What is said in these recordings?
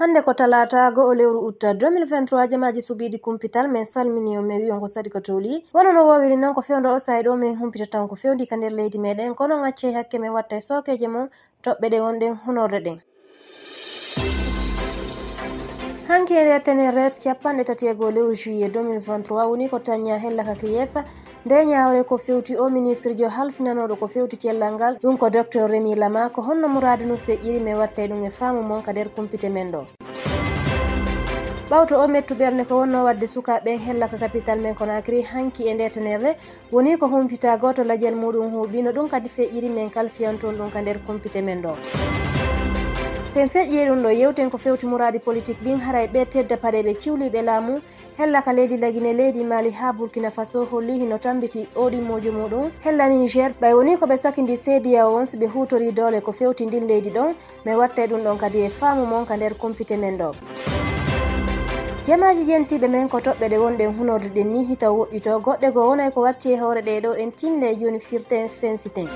hande ko talatago o lewru utta 2023 jamaji subidi kumpital min salmini o min wi on ko sadi ko toli wono no wowiri noon ko fewdo o sayi ɗo min humpita tan ko fewdi ka nder leydi meɗen kono gacce hakke min watta e sokeje mum toɓɓe ɗe wonɗen hunorde ɗen hankede teneret capanɗe tati e goo lewru juillet 2023 woni ko taña hellaka kriyefa nde ñawre ko fewti o ministre jo halfinanoɗo ko fewti cellal ngal ɗum ko docteur remi lama ko honno mourade no feƴƴiri mi watta ɗum e faamu mon ka nder kumpite men ɗo ɓawto o mettu ɓernde ko wonno wadde sukaɓe hellaka capital men konakri hanki e ndetenerre woni ko humpita goto ladiel muɗum huuɓi no ɗum kadi feƴƴiri men kalfiyantol ɗum ka nder kumpite men ɗo sen feƴƴi ɗum ɗo yewten ko fewti mouradi politique ɗin haray ɓe tedda paɗeɓe ciwliɓe laamu. Hellaka leydi laguine leydi mali ha burkina faso holli hino tambiti oɗimmoji muɗum. Hella niger ɓay woni koɓe sakidi seediya on so ɓe hutori dole ko fewti ndin leydi ɗon mi watta e ɗum ɗon kadi e faamu mon ka nder compité men ɗo. Jamaji jentiɓe men ko toɓɓe ɗe wonɗen hunorde ɗen ni hitaw woɗɗito goɗɗe go wonay ko watti e hoore ɗe ɗo en tinde e joni firten fensiten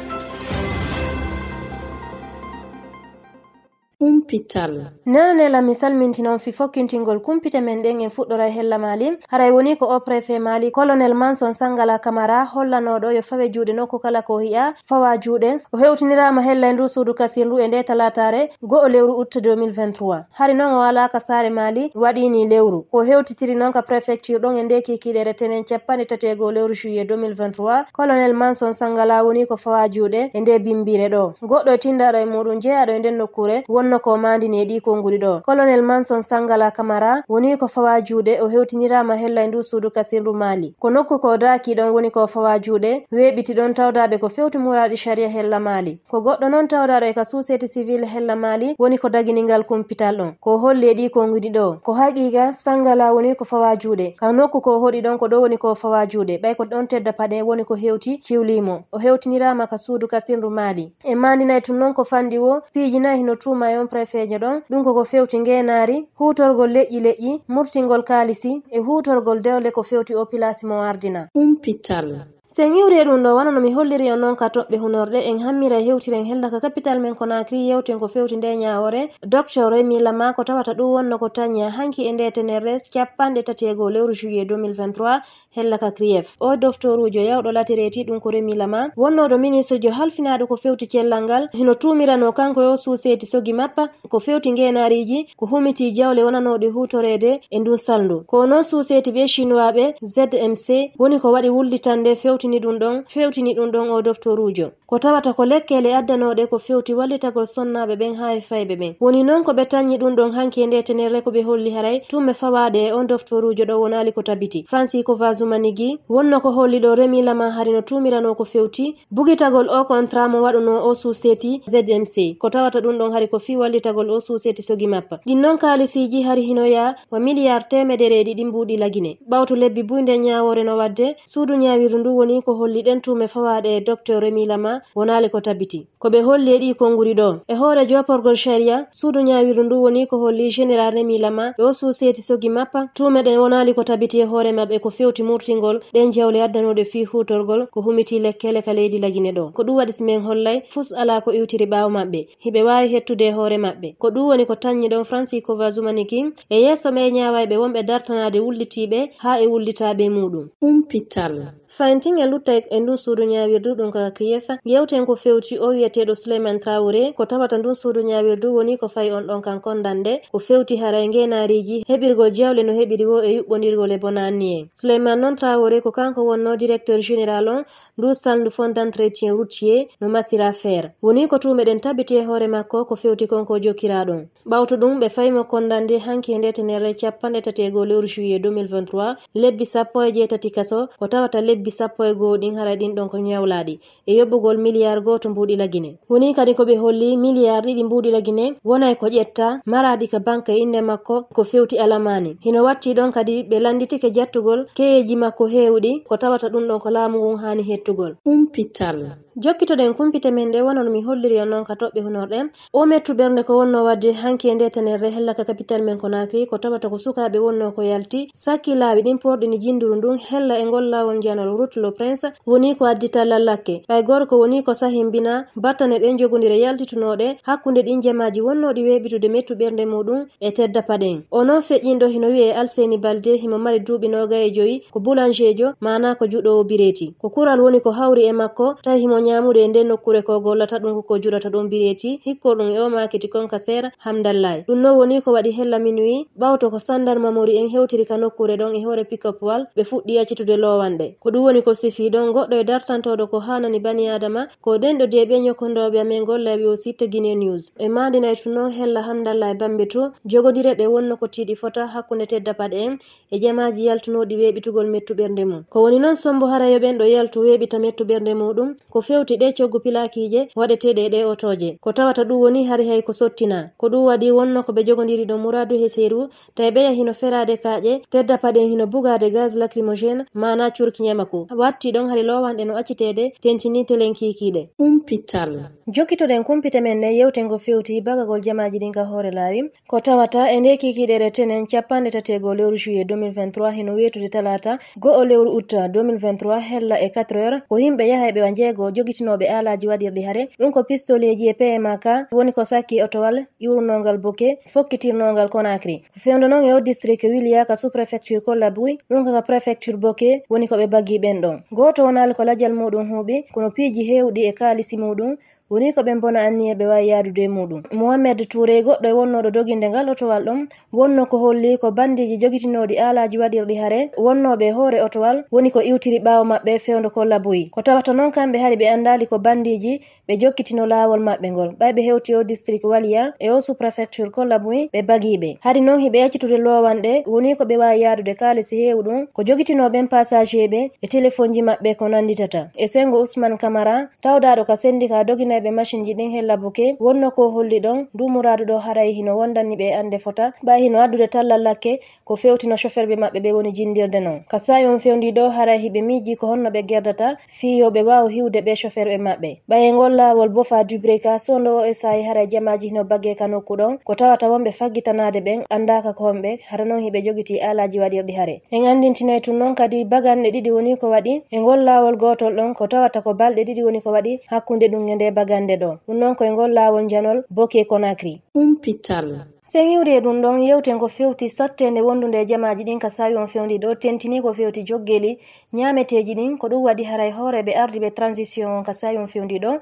kumpital nelnela mi salminti noon fi fokkintingol kumpite men ɗen en fuɗɗora e hella mali haray woni ko o préfet mali colonel manson sangala camara hollanoɗo yo fawe juuɗe nokku kala ko hiya fawa juuɗe. O hewtinirama hella e ndu suudu kasirlu e nde talatare go'o lewru utta 2023 hari noon o walaka saare mali waɗini lewru. Ko hewtitiri noon ka préfecture ɗon e nde kikiɗere tenen capanɗe tati e goho lewru juillet 2023 colonel manson sangala woni ko fawa juuɗe e nde bimbire ɗo. Goɗɗo e tindaɗo e muɗum jeeyaɗo e nden nokkure wonno ko mandini ne ɗi konnguli ɗo colonel manson sangala kamara woni ko fawa juuɗe o hewtinirama hella e ndu suudu kasirru mali. Ko nokku ko daki ɗon woni ko fawa juuɗe weɓiti ɗon tawdaɓe ko fewti muraɗi sharia hella mali. Ko goɗɗo noon tawdaɗo e ka société civile hella mali woni ko daginigal kumpital ɗon ko holli ɗi konngudi ɗo ko haqiqa sangala woni ko fawa juuɗe ka nokku ko hoɗi ɗon ko ɗo woni ko fawa juuɗe ɓay ko ɗon tedda paɗe woni ko hewti ciwlimo o hewtinirama ka suudu kasinru mali. E mandinayi tun noon ko fandi wo piijinayi no tuma e feejo ɗon. Ɗum koko fewti ngenaari hutorgol leƴƴi leƴƴi murtingol kaalisi e hutorgol dewle ko fewti o pilasi mo ardina umpital. Sen iwri e ɗum ɗo wona no mi holliri e noon ka toɓɓe hunorɗe en hammira hewtiren hellaka capital men konakri yewten ko fewti nde ñawore docteur remi lama ko tawata ɗum wonno ko taña hanki e ndetener tenerres capanɗe tati lewru juillet 2023 hellaka crief o docteur ujo yawɗo latireti ɗum ko remi lama. Wonnoɗo ministre jo halfinaɗo ko fewti cellal ngal hino tumirano kanko yo suseti sogi mappa. Ko fewti ngenariji ko humiti jawle wonanoɗe hutorede. E ndun saldu ko noon suseti ɓe chinois ɓe zmc woni ko waɗi wullitande fewti fewtini ɗum ɗon fewtini ɗum ɗon o doftorujo ko tawata ko lekkele addanoɗe ko fewti wallitagol sonnaɓe ɓen ha e fayɓe ɓen. Woni noon ko ɓe tañi ɗum ɗon hanki e ndetenere ko ɓe holli haray tumme fawaɗe e on doftorujo ɗo wonali ko tabiti. Francisco vasumanigi wonno ko holli ɗo remi lama hari no tumirano ko fewti bugitagol o contrat mo waɗuno o suseti zmc ko tawata ɗum ɗon hari ko fi wallitagol o suseti sogi mappa. Ɗin noon kalisiji hari hinoya wa milliard temedere ɗiɗi mbuɗi lagine. Ɓawtu lebbi buyde ñawore no wadde suudu ñawiru ndu woni woni ko holli ɗen tume fawaɗe e docteur remi lama wonali ko tabiti ko ɓe holli e ɗi konnguri ɗo. E hoore joporgol sharia suudu ñawiru ndu woni ko holli général remi lama ɓe o suseti sogi mappa tume ɗen wonali ko tabiti e hoore maɓɓe ko fewti murtingol ɗen jawle addanoɗe fi hutorgol ko humiti lekkele ka leydi lagine ɗo. Ko ɗum waɗi simen hollay fus ala ko iwtiri ɓawo maɓɓe hiɓe wawi hettude e hoore maɓɓe. Ko ɗum woni ko tanñi ɗon francis cova zumaniki e yesso ɓe ñawayɓe wonɓe dartanade wullitiɓe ha e wullitaɓe muɗum umpital fayntin e lutta e ndun suudu ñawirdu ɗum kaka kriyefa yewten ko fewti o wiyeteɗo souleyman traouré ko tawata ndun suudu ñawirdu woni ko fayi on ɗon kan kondande ko fewti haray ngenariji heɓirgol jawle no heɓiri wo e yuɓɓodirgol e bonanni en souleyman noon traouré ko kanko wonno directeur général on ndu salndu fond d' entretien routier no masira faire woni ko tumeɗen tabiti e hoore makko ko fewti konko jokkira ɗum ɓawto ɗum ɓe fayimo kondande hanki e ndetenere capanɗe tati e goo lewru juillet 2023 lebbi sappo e jeetati kaso ko tawata lebbi sappo nogas go'o ɗin hara ɗin ɗon ko nyawlaɗi. E yobbugol milliard goto mbuɗila lagine. Woni kadi ko ɓe holli milliard ɗiɗi mbuɗila lagine wonay ko ƴetta maraɗi ka banque inde makko ko fewti alamani. Hino watti ɗon kadi ɓe landitike jattugol keyeji makko hewɗi ko tawata ɗum ɗon ko laamu ngun hani hettugol. Kumpital. Jokkitoɗen kumpite men ɗe wonon mi holliri on noon ka toɓɓe hunorɗen. O mettu ɓernde ko wonno wadde hanki e ndetenerre hellaka capital men ko konakri ko tawata ko sukaɓe wonno ko yalti. Sakki sakkilaaɓe ɗin porɗini jinduru ndun hella e ngol lawol janol rutlo au prince woni ko addi tallal ɓay gorko woni ko sahimbina battane ɗen jogodire yaltitunoɗe hakkunde ɗin jamaji wonnoɗi weɓitude mettuɓerde muɗum e tedda paɗen. Onon feƴƴinɗo hino wi'e alseni balde himo mari duuɓi noga e joyi ko boulangejo mana ko juɗowo bireti. Ko kural woni ko hawri e makko tawi himo ñamude e nden nokkure ko gollata ɗum ko juɗata ɗum bireti hikko ɗum e o makiti konka sera hamdallay. Ɗum non woni ko waɗi hella minwi ɓawto ko sandar mamori en hewtiri ka nokkure ɗon e hoore pikopwal ɓe fuɗɗi yaccitude lowanɗe ko ɗum woni ko sifi. Ɗon goɗɗo e dartantoɗo ko hanani bani adama ko denɗo deɓe ñokkodoɓe amen gollaɓe o sitta guine news. E madinay e tuno hella hamdallah e bambe to jogodire ɗe wonno ko tiiɗi fota hakkude tedda paɗe en e jamaji yaltunoɗi weɓitugol mettuɓerde mum. Ko woni noon sombo harayo ɓen ɗo yaltu weɓita mettuɓerde muɗum ko fewti ɗe coggu pilakije waɗeteɗe ɗe otoje ko tawata ɗum woni hari hay ko sottina. Ko ɗum waɗi wonno ko ɓe jogodiri ɗo muradu he seeru tawi ɓeya hino ferade kaƴe tedda paɗe hino bugade gaz lacrymogéne mana curki ñamako. Watti ɗon hari lowanɗe no accitede tentini telen kikiɗe kumpital jokkitoɗen kumpite men ne yewtengo fewti bagagol jamaji ɗin ka hoore laawi ko tawata e nde kikiɗere tenen capanɗe tatego lewru juillet 2023 heno wetude talata. Go'o lewru utta 2023 hella e 4 heures ko yimɓe yahaɓe wa jeego jogitinoɓe alaji waɗirɗi hare. Ɗum ko pistoleji e pmak ka woni ko sakki otowal iwrunongal boke fokkitirnogal conacry ko fewdo noon e o district wiliyaka sous préfecture kollabuy ɗum kaka préfecture boke woni koɓe baggi ɓen ɗon goto wona alkalajal muɗum huuɓi kono piiji hewɗi e kaalisi muɗum woni ko ɓe bona anniya ɓe wawi yadude muɗum. Mohammed touré goɗɗo e wonnoɗo doginde ngal otowal ɗon wonno ko holli ko bandiji jogitinoɗi alaji waɗirɗi hare. Wonnoɓe hoore otowal. Woni ko iwtiri ɓawo maɓɓe fewdo ko laboyi ko tawata noon kamɓe haɗi ɓe andali ko bandiji ɓe jokkitino lawol maɓɓe ngol. Ɓay ɓe hewti o district waliya e o sous préfecture ko laboyi ɓe bagiɓe haɗi noon hiɓe yaccitude lowanɗe woni ko ɓe wawi yadude kalisi hewɗum ko jogitinoɓen passager ɓe e téléphone ji maɓɓe ko nanditata e sengo ousmane camara tawdaɗo ka sendi ka dogina be machine ji ɗin hella boke wonno ko holli ɗon dumuradu ɗo haray hino wondani ɓe ande fota. Ba hino addude tallal lakke ko fewtino chauffeur ɓe maɓɓe ɓe woni jindirde non. Ka sawi on fewndi ɗo haray hiɓe miji ko honno ɓe gerdata fiyoɓe wawa hiwde ɓe chauffeur ɓe maɓɓe. Ɓayegol lawol bofa dubre ka sondo e sayi haray jamaji hino bagge ka nokku ɗon ko tawata wonɓe faggitanade ɓen andaka ko honɓe hara noon hiɓe jogiti alaji waɗirɗi haare en andintinay tun noon kadi baganɗe ɗiɗi woni ko waɗi e ngol lawol gotol ɗon ko tawata ko balɗe ɗiɗi woni ko waɗi hakkude ɗum e nde baga sagande ɗo. Ɗum noon koye ngol lawol janol boke konakri umpital. Seŋiwre ɗum ɗon yewte ngo fewti sattende wondude e jamaji ɗin ka sawi on fewndi ɗo tentini ko fewti joggeli ñameteji ɗin ko ɗum waɗi haray hoore ɓe ardi ɓe transition on ka sawi on fewndi ɗo.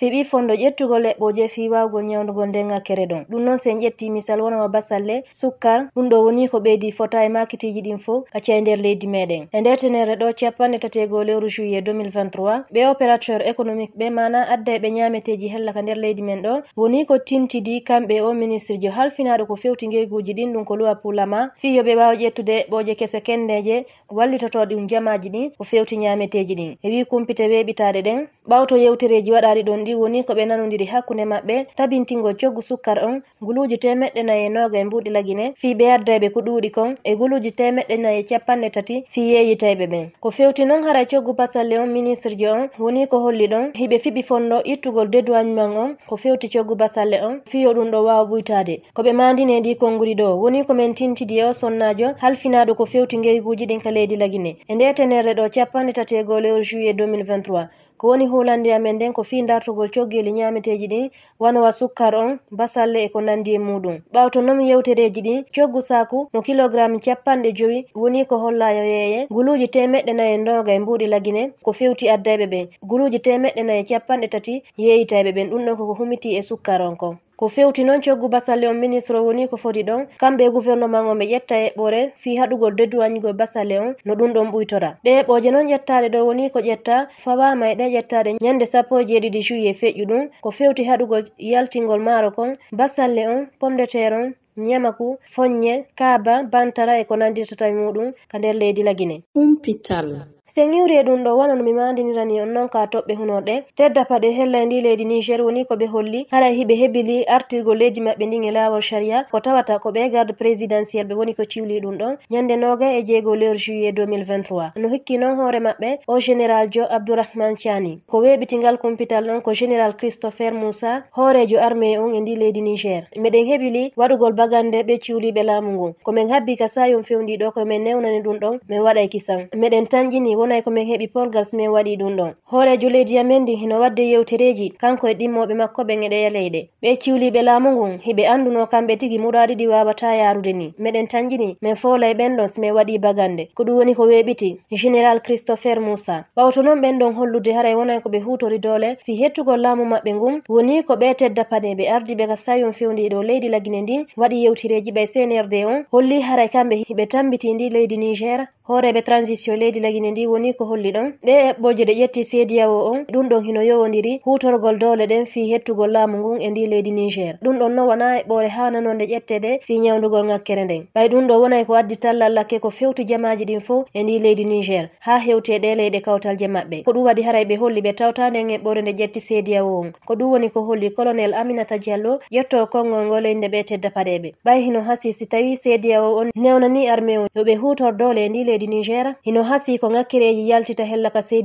fiɓi fondo ƴettugo leɓɓoje fi wawgo nyawdugo ndenga kere ɗon. Ɗum noon sen ƴetti misal wonama basalle sukkar ɗum ɗo woni ko ɓeydi fota e makitiji ɗin fo kacca e nder leydi meɗen e nder tenere ɗo capanɗe tatigo lewru juillet 2023 ɓe opérateur économique ɓe mana adda eɓe ñameteji hellaka nder leydi men ɗo woni ko tintidi kamɓe o ministre jo halfinaɗo ko fewti geyguji ɗin ɗum ko luwa pulama fiyoɓe ɓawa ƴettude ɓoje kese kendeje wallitoto ɗum jamaji ɗin ko fewti ñameteji ɗin. E wi kumpite weɓitaɗe ɗen ɓawto yewtereji waɗari ɗon ɗi woni ko ɓe nanodiri hakkunde maɓɓe tabintingo coggu sukkar on guluji temeɗɗe nayi e noga e mbuɗi lagine fi ɓe addayɓe ko ɗuuɗi kon e guluji temeɗɗe nayi e capanɗe tati fi yeyitayɓe ɓen ko fewti noon haray coggu basalle on ministre jo on woni ko holli ɗon hiɓe fiɓi fonno ittugol dédoignement on ko fewti coggu basalle on fiyo ɗum ɗo wawa ɓuytade. Koɓe mandine ɗi konnguri ɗo woni komin tintidi e o sonnajo halfinaɗo ko fewti ngeyguji ɗin ka leydi lagine. E nde tenerre ɗo capanɗe tatego lewru juillet 2023 ko woni hulande amen nden ko fi lartugol coggeli nyameteji ɗi wanowa sukkar on basalle e ko nandi e muɗum. Ɓaw to noon yewtereji ɗi coggu saku no kilogramme capanɗe joyi woni ko holla yeeye guluji temeɗɗe nayi ndoga e mbuɗi lagine ko fewti addayɓe ɓe. Guluji temeɗɗe nayi capanɗe tati yeeyitayɓe ɓen. Ɗum ɗon koko humiti e sukkar on kon ko fewti noon coggu basalle on ministre o woni ko foti ɗon kamɓe gouvernement o ɓe ƴetta heɓɓore fi haɗugo dedduwanñugo basalle on no ɗum ɗon ɓuytora. Ɗe heɓɓoje noon ƴettaɗe ɗo woni ko ƴetta fawama e ɗe ƴettaɗe ñande sappo e jeeɗiɗi juillet feƴƴu ɗum. Ko fewti haɗugol yaltingol maaro kon basalle on pomme de terre on ñamaku foññe kaaba bantara e ko nandirtata e muɗum ka nder leydi lagine. Umpital. Sen iwri e ɗum ɗo wona no mi mandinirani on noon ka toɓɓe hunorɗe tedda paɗe hella e ndi leydi niger woni koɓe holli. Haray hiɓe hebbili artirgol leydi maɓɓe ndin e lawol sharia. Ko tawata ko ɓe garde présidentiel ɓe woni ko ciwli ɗum ɗon ñande noga e jeego lewru juillet 2023 no hikki noon hoore maɓɓe o général jo abdourahmane thiani. Ko weɓitingal kumpital ɗon ko général christopher moussa hoorejo armé on e ndi leydi niger. Meɗen heɓili waɗugol bagande ɓe cuuliɓe laamu ngun komin habbi ka sayum fewdiɗo komin newnani ɗum ɗon min waɗay kisan meɗen tanƴini wonay komin heɓi polgal so min waɗi ɗum ɗon hoorejo leydi yamendi hino wadde yewtereji kanko e ɗimmoɓe makko ɓen eɗeya leyɗe ɓe cuuliɓe laamu ngun hiɓe anduno kamɓe tigi muraɗiɗi wawata yarude ni meɗen tanƴini min folay ɓen ɗon simin waɗi bagande. Ko ɗum woni ko weɓiti général christopher moussa ɓawto noon ɓen ɗon hollude haray wonay koɓe hutori dole fi hettugol laamu maɓɓe ngun woni ko ɓe tedda paneɓe ardiɓe ɓe sayum fewdiɗo leydi lagine ndin waɗi waɗi yewtireji ɓe cnrd on. Holli haray kamɓe ɓe tambiti ndi leydi niger. Hooreɓe transition leydi lagine ndi woni ko holli ɗon. Ɗe eɓɓoje ɗe ƴetti sediyawo on ɗum ɗon hino yowodiri hutorgol dole ɗen fi hettugol laamu ngun e ndi leydi niger. Ɗum ɗon noon wona eɓɓore hananonde ƴettede fi ñawdugol ŋakkere nden. Ɓay ɗum ɗo wonay ko addi tallal lakke ko fewti jamaji ɗin fo e ndi leydi niger. Ha hewti e ɗe leyɗe kawtalje maɓɓe ko ɗum waɗi haray ɓe holli ɓe tawta nden eɓɓore nde ƴetti sediyawo on. Ko ɗum woni ko holli colonel aminata diallo ƴetto konngol ngol e nde ɓe tedda paɗeɓe ɓe ɓay hino hasi si tawi seediyawo on newnani armewo yo ɓe hutordole ndi leydi niger. Hino hasi ko ŋakkireji yaltita hellaka ka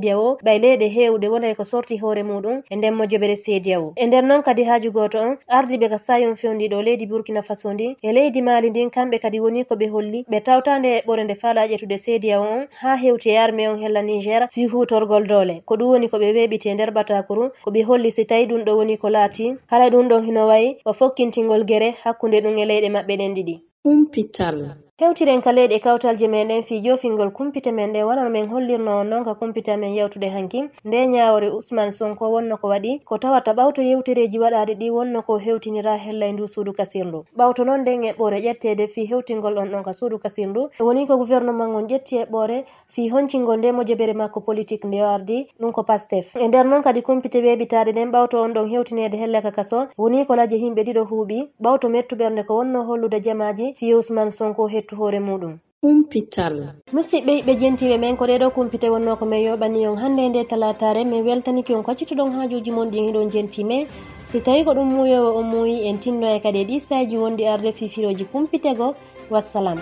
ɓay leyɗe hewɗe wonay ko sorti hoore muɗum e nden mojoɓere seediyawo e nder noon kadi haaju goto on ardiɓe ka sayum fewdiɗo leydi burkina faso ndi e leydi mali ndin kamɓe kadi woni ko ɓe holli. Ɓe tawtande eɓɓore nde faala ƴettude seediyawo on ha hewti e armé on hella niger fi hutorgol dole ko ɗum woni ko ɓe weɓiti e nder batakuru ko ɓe holli si tawi ɗum ɗo woni ko laati. Haray ɗum ɗon hino wayi o fokkintingol gere hakkunde ɗum e leyɗe maɓɓe ɗen ɗiɗi kumpital. Hewtiren ka leyɗe kawtalje meɗen fi jofingol kumpite men ɗe wonano min hollirno on noon ka kumpita men yewtude hanki. Nde ñawore ousmane sonko wonno ko waɗi ko tawata ɓawto yewtereji waɗaɗe ɗi wonno ko hewtinira hella e ndu suudu kasirndu. Ɓawto noon nden eɓɓore ƴettede fi hewtingol ɗon ɗon ka suudu kasirndu. Woni ko gouvernement ngon ƴetti eɓɓore fi honcingol ndemo jebere makko politique nde ardi ɗum ko pastef. E nder noon kadi kumpite weɓitade nden ɓawto on ɗon hewtinede hella ka kaso. Woni ko laje yimɓe ɗiɗo huuɓi ɓawto mettuɓernde ko wonno hollude jamaji piyus man sonko hettu hoore muɗum. Kumpital. Musidɓe ɓe jentiɓe men ko ɗeɗo kumpite wonno ko min yoɓani on hannde nde talatare min weltaniki on kaccituɗon haajuji mon ɗin hiɗon jentime si tawi ko ɗum muyowo on muyi en tinno e kadi e ɗi saji wondi arde fifiroji kumpitego wassalam.